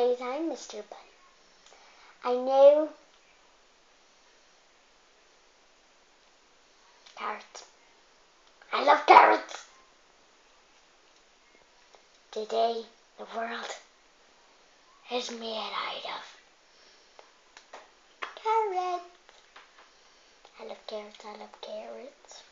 Hey, I'm Mr. Bun. I know carrots. I love carrots. Today, the world is made out of carrots. I love carrots. I love carrots.